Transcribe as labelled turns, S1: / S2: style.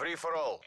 S1: Free for all.